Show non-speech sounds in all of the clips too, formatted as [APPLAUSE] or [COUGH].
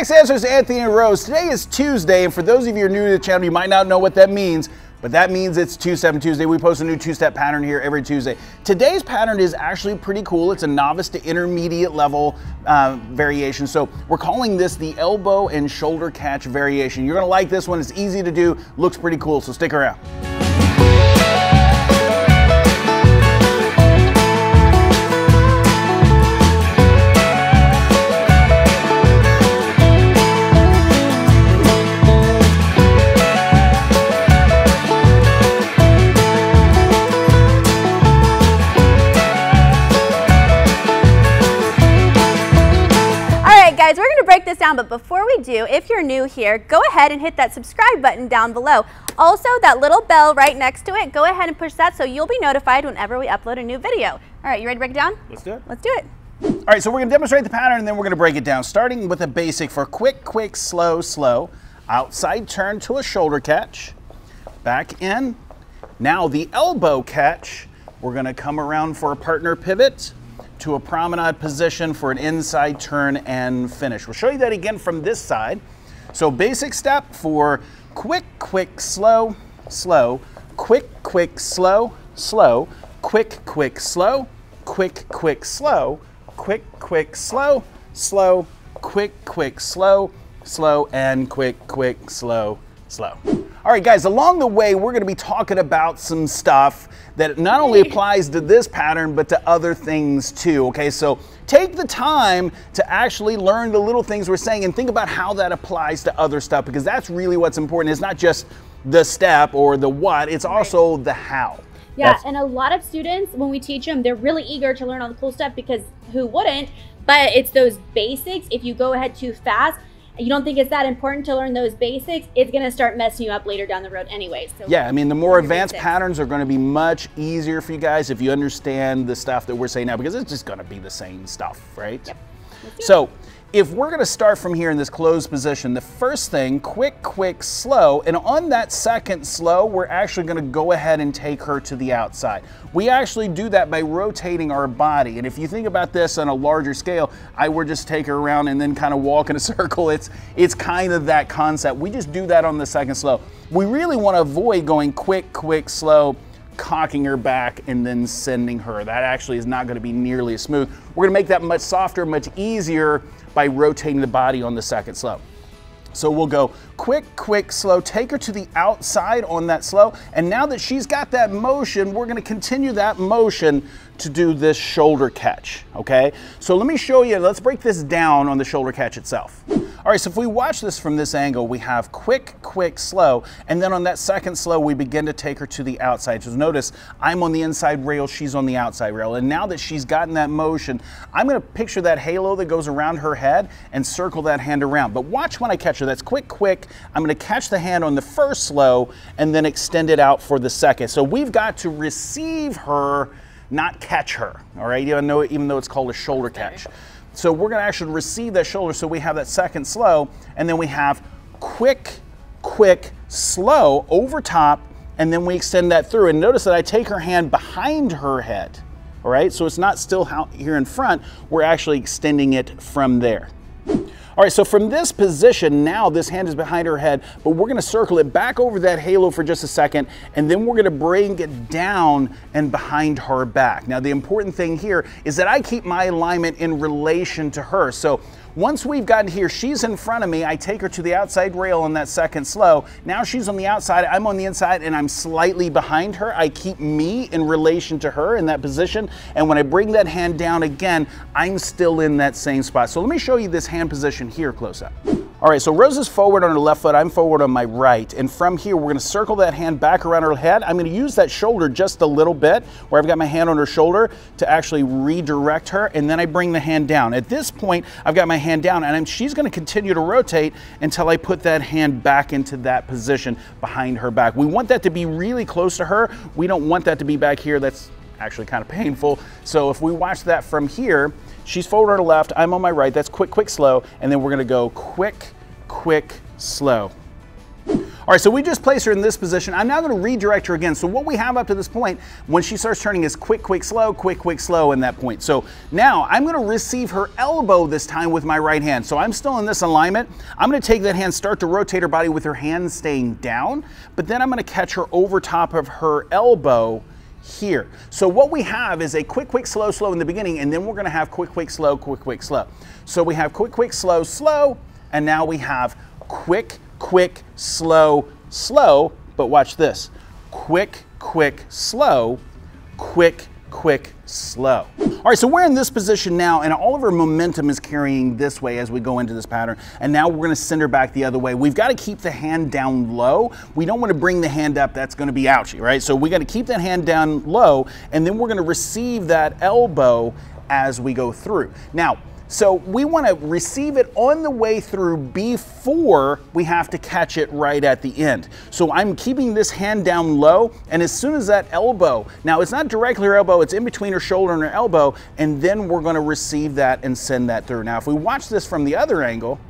Next answer is Anthony Rose. Today is Tuesday, and for those of you who are new to the channel, you might not know what that means, but that means it's two-step Tuesday. We post a new two-step pattern here every Tuesday. Today's pattern is actually pretty cool. It's a novice to intermediate level uh, variation. So we're calling this the elbow and shoulder catch variation. You're gonna like this one. It's easy to do, looks pretty cool, so stick around. Guys, we're gonna break this down, but before we do, if you're new here, go ahead and hit that subscribe button down below. Also, that little bell right next to it, go ahead and push that so you'll be notified whenever we upload a new video. All right, you ready to break it down? Let's do it. Let's do it. All right, so we're gonna demonstrate the pattern and then we're gonna break it down, starting with a basic for quick, quick, slow, slow. Outside turn to a shoulder catch, back in. Now the elbow catch, we're gonna come around for a partner pivot, to a promenade position for an inside turn and finish. We'll show you that again from this side. So basic step for quick, quick, slow, slow, quick, quick, slow, slow, quick, quick, slow, quick, quick, slow, quick, quick, slow, slow, quick, quick, slow, slow, and quick, quick, slow, slow. All right, guys, along the way, we're gonna be talking about some stuff that not only applies to this pattern, but to other things too, okay? So take the time to actually learn the little things we're saying and think about how that applies to other stuff because that's really what's important. It's not just the step or the what, it's also the how. Yeah, that's and a lot of students, when we teach them, they're really eager to learn all the cool stuff because who wouldn't? But it's those basics. If you go ahead too fast, you don't think it's that important to learn those basics, it's going to start messing you up later down the road anyway. So yeah, I mean, the more advanced basics. patterns are going to be much easier for you guys if you understand the stuff that we're saying now because it's just going to be the same stuff, right? Yep. So if we're gonna start from here in this closed position, the first thing, quick, quick, slow, and on that second slow, we're actually gonna go ahead and take her to the outside. We actually do that by rotating our body. And if you think about this on a larger scale, I would just take her around and then kind of walk in a [LAUGHS] circle. It's, it's kind of that concept. We just do that on the second slow. We really wanna avoid going quick, quick, slow, cocking her back and then sending her. That actually is not gonna be nearly as smooth. We're gonna make that much softer, much easier by rotating the body on the second slow. So we'll go quick, quick, slow, take her to the outside on that slow. And now that she's got that motion, we're gonna continue that motion to do this shoulder catch, okay? So let me show you, let's break this down on the shoulder catch itself. All right, so if we watch this from this angle, we have quick, quick, slow, and then on that second slow, we begin to take her to the outside. So notice I'm on the inside rail, she's on the outside rail. And now that she's gotten that motion, I'm gonna picture that halo that goes around her head and circle that hand around. But watch when I catch her, that's quick, quick. I'm gonna catch the hand on the first slow and then extend it out for the second. So we've got to receive her, not catch her, all right? Even though, even though it's called a shoulder catch. So we're gonna actually receive that shoulder so we have that second slow, and then we have quick, quick, slow over top, and then we extend that through. And notice that I take her hand behind her head, all right? So it's not still here in front, we're actually extending it from there. All right, so from this position, now this hand is behind her head, but we're gonna circle it back over that halo for just a second, and then we're gonna bring it down and behind her back. Now, the important thing here is that I keep my alignment in relation to her. So once we've gotten here, she's in front of me. I take her to the outside rail on that second slow. Now she's on the outside, I'm on the inside, and I'm slightly behind her. I keep me in relation to her in that position. And when I bring that hand down again, I'm still in that same spot. So let me show you this hand position here close up. All right, so Rose is forward on her left foot, I'm forward on my right. And from here, we're gonna circle that hand back around her head. I'm gonna use that shoulder just a little bit, where I've got my hand on her shoulder to actually redirect her, and then I bring the hand down. At this point, I've got my hand down, and I'm, she's gonna continue to rotate until I put that hand back into that position behind her back. We want that to be really close to her. We don't want that to be back here. That's actually kind of painful. So if we watch that from here, she's forward the left, I'm on my right, that's quick, quick, slow, and then we're gonna go quick, quick, slow. All right, so we just placed her in this position. I'm now gonna redirect her again. So what we have up to this point, when she starts turning is quick, quick, slow, quick, quick, slow in that point. So now I'm gonna receive her elbow this time with my right hand. So I'm still in this alignment. I'm gonna take that hand, start to rotate her body with her hand staying down, but then I'm gonna catch her over top of her elbow here. So what we have is a quick, quick, slow, slow in the beginning, and then we're gonna have quick, quick, slow, quick, quick, slow. So we have quick, quick, slow, slow, and now we have quick, quick, slow, slow, but watch this. Quick, quick, slow, quick, quick, slow. All right, so we're in this position now and all of our momentum is carrying this way as we go into this pattern. And now we're gonna send her back the other way. We've gotta keep the hand down low. We don't wanna bring the hand up, that's gonna be ouchy, right? So we gotta keep that hand down low and then we're gonna receive that elbow as we go through. Now, so we want to receive it on the way through before we have to catch it right at the end. So I'm keeping this hand down low and as soon as that elbow, now it's not directly her elbow, it's in between her shoulder and her elbow and then we're going to receive that and send that through. Now if we watch this from the other angle,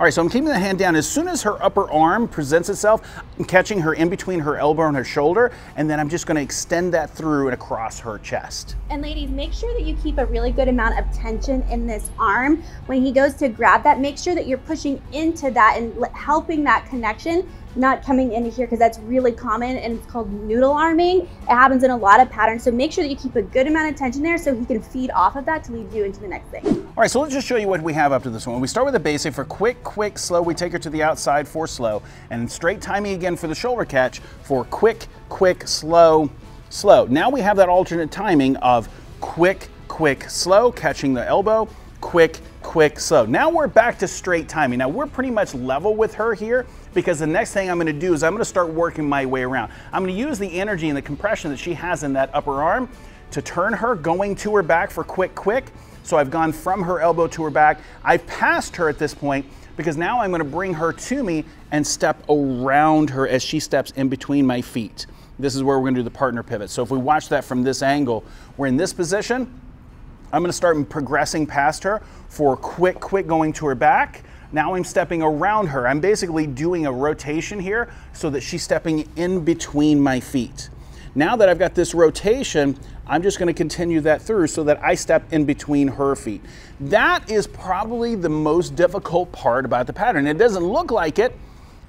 all right, so I'm keeping the hand down. As soon as her upper arm presents itself, I'm catching her in between her elbow and her shoulder, and then I'm just gonna extend that through and across her chest. And ladies, make sure that you keep a really good amount of tension in this arm. When he goes to grab that, make sure that you're pushing into that and helping that connection not coming into here because that's really common and it's called noodle arming. It happens in a lot of patterns. So make sure that you keep a good amount of tension there so he can feed off of that to lead you into the next thing. All right, so let's just show you what we have up to this one. We start with the basic for quick, quick, slow. We take her to the outside for slow and straight timing again for the shoulder catch for quick, quick, slow, slow. Now we have that alternate timing of quick, quick, slow, catching the elbow, quick, quick, slow. Now we're back to straight timing. Now we're pretty much level with her here because the next thing I'm gonna do is I'm gonna start working my way around. I'm gonna use the energy and the compression that she has in that upper arm to turn her going to her back for quick, quick. So I've gone from her elbow to her back. I've passed her at this point because now I'm gonna bring her to me and step around her as she steps in between my feet. This is where we're gonna do the partner pivot. So if we watch that from this angle, we're in this position, I'm gonna start progressing past her for quick, quick going to her back. Now I'm stepping around her. I'm basically doing a rotation here so that she's stepping in between my feet. Now that I've got this rotation, I'm just gonna continue that through so that I step in between her feet. That is probably the most difficult part about the pattern. It doesn't look like it,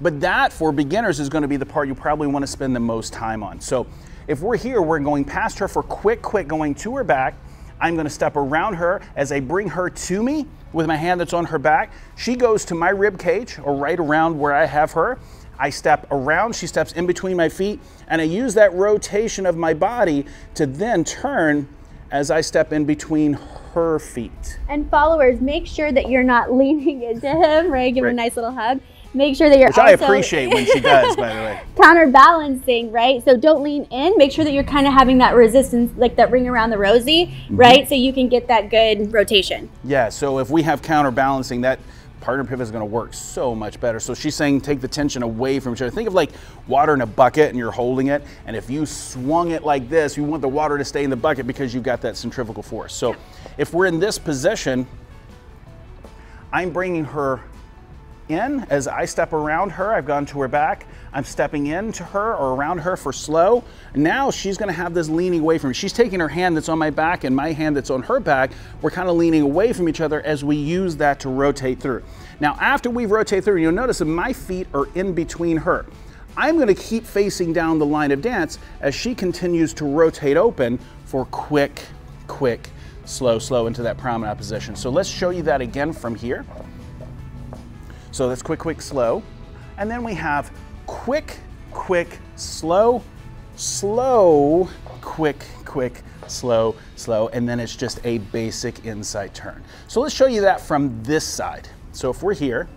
but that for beginners is gonna be the part you probably wanna spend the most time on. So if we're here, we're going past her for quick, quick going to her back, I'm gonna step around her as I bring her to me with my hand that's on her back. She goes to my rib cage or right around where I have her. I step around, she steps in between my feet, and I use that rotation of my body to then turn as I step in between her feet. And followers, make sure that you're not [LAUGHS] leaning into him, right? Give right. him a nice little hug make sure that you're Which I appreciate when she does, by the way. [LAUGHS] Counterbalancing, right? So don't lean in. Make sure that you're kind of having that resistance, like that ring around the rosy, mm-hmm. right? So you can get that good rotation. Yeah. So if we have counterbalancing, that partner pivot is going to work so much better. So she's saying take the tension away from each other. Think of like water in a bucket and you're holding it. And if you swung it like this, you want the water to stay in the bucket because you've got that centrifugal force. So if we're in this position, I'm bringing her in as I step around her. I've gone to her back. I'm stepping into her or around her for slow. Now she's going to have this leaning away from me. She's taking her hand that's on my back and my hand that's on her back. We're kind of leaning away from each other as we use that to rotate through. Now, after we rotate through, you'll notice that my feet are in between her. I'm going to keep facing down the line of dance as she continues to rotate open for quick, quick, slow, slow into that promenade position. So let's show you that again from here. So that's quick, quick, slow. And then we have quick, quick, slow, slow, quick, quick, slow, slow, and then it's just a basic inside turn. So let's show you that from this side. So if we're here,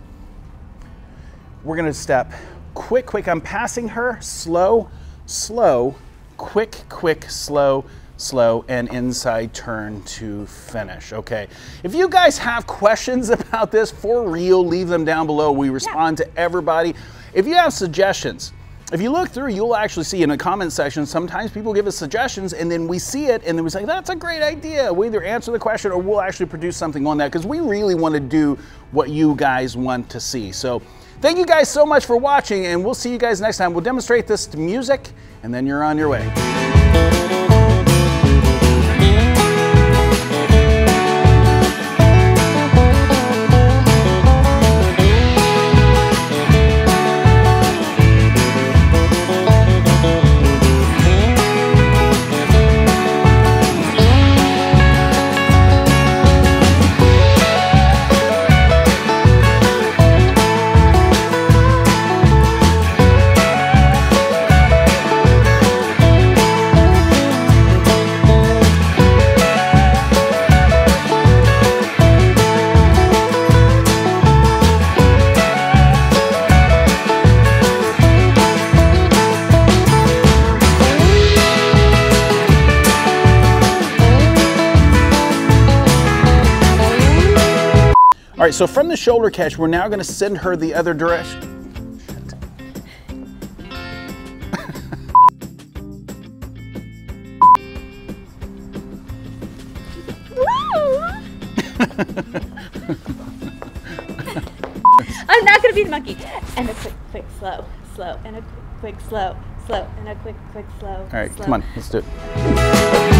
we're gonna step quick, quick, I'm passing her, slow, slow, quick, quick, slow, slow, and inside turn to finish. Okay. If you guys have questions [LAUGHS] about this for real, leave them down below. We respond yeah. to everybody. If you have suggestions, if you look through, you'll actually see in the comment section, sometimes people give us suggestions and then we see it and then we say, that's a great idea. We either answer the question or we'll actually produce something on that because we really want to do what you guys want to see. So Thank you guys so much for watching, and we'll see you guys next time. We'll demonstrate this to music, and then you're on your way. So from the shoulder catch, we're now gonna send her the other direction. [LAUGHS] I'm not gonna be the monkey. And a quick, quick, slow, slow, and a quick, quick, slow, slow, and a quick, quick, slow. All right, slow. come on, let's do it.